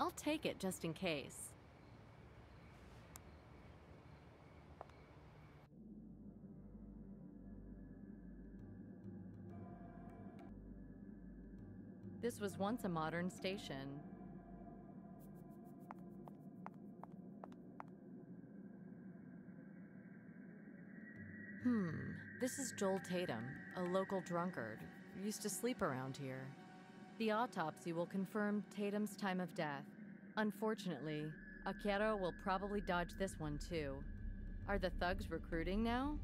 I'll take it just in case. This was once a modern station. Hmm, this is Joel Tatum, a local drunkard. Used to sleep around here. The autopsy will confirm Tatum's time of death. Unfortunately, Akero will probably dodge this one too. Are the thugs recruiting now?